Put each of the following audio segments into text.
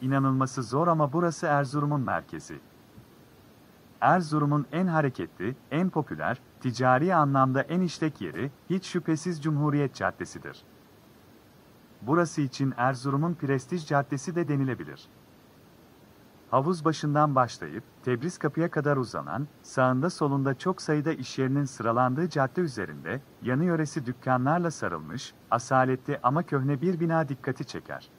inanılması zor ama burası Erzurum'un merkezi. Erzurum'un en hareketli, en popüler, ticari anlamda en işlek yeri, hiç şüphesiz Cumhuriyet Caddesi'dir. Burası için Erzurum'un prestij caddesi de denilebilir. Havuz başından başlayıp Tebriz kapıya kadar uzanan, sağında solunda çok sayıda iş yerinin sıralandığı cadde üzerinde, yanı yöresi dükkanlarla sarılmış, asaletli ama köhne bir bina dikkati çeker.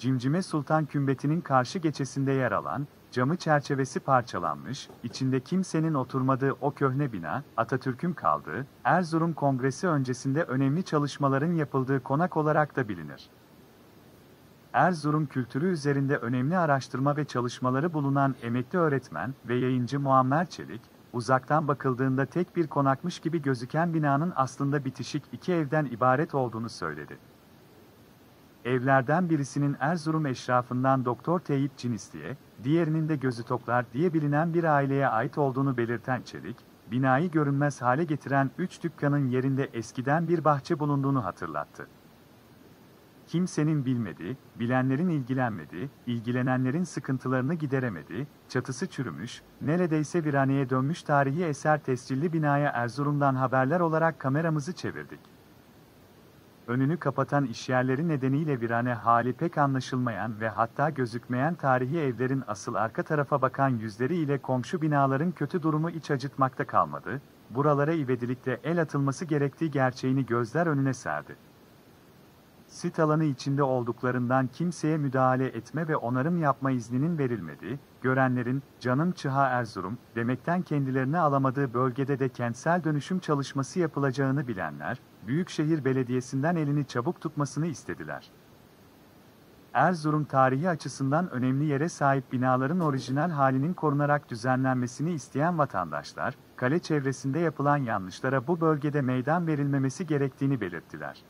Cimcime Sultan Kümbeti'nin karşı geçesinde yer alan, camı çerçevesi parçalanmış, içinde kimsenin oturmadığı o köhne bina, Atatürk'ün kaldığı, Erzurum Kongresi öncesinde önemli çalışmaların yapıldığı konak olarak da bilinir. Erzurum kültürü üzerinde önemli araştırma ve çalışmaları bulunan emekli öğretmen ve yayıncı Muammer Çelik, uzaktan bakıldığında tek bir konakmış gibi gözüken binanın aslında bitişik iki evden ibaret olduğunu söyledi. Evlerden birisinin Erzurum eşrafından Doktor Teyip Cinis diye, diğerinin de Gözü Toklar diye bilinen bir aileye ait olduğunu belirten Çelik, binayı görünmez hale getiren üç dükkanın yerinde eskiden bir bahçe bulunduğunu hatırlattı. Kimsenin bilmediği, bilenlerin ilgilenmediği, ilgilenenlerin sıkıntılarını gideremediği, çatısı çürümüş, neredeyse viraneye dönmüş tarihi eser tescilli binaya Erzurum'dan haberler olarak kameramızı çevirdik. Önünü kapatan işyerleri nedeniyle virane hali pek anlaşılmayan ve hatta gözükmeyen tarihi evlerin asıl arka tarafa bakan yüzleri ile komşu binaların kötü durumu iç acıtmakta kalmadı, buralara ivedilikle el atılması gerektiği gerçeğini gözler önüne serdi sit alanı içinde olduklarından kimseye müdahale etme ve onarım yapma izninin verilmediği, görenlerin, canım çıha Erzurum, demekten kendilerini alamadığı bölgede de kentsel dönüşüm çalışması yapılacağını bilenler, Büyükşehir Belediyesi'nden elini çabuk tutmasını istediler. Erzurum tarihi açısından önemli yere sahip binaların orijinal halinin korunarak düzenlenmesini isteyen vatandaşlar, kale çevresinde yapılan yanlışlara bu bölgede meydan verilmemesi gerektiğini belirttiler.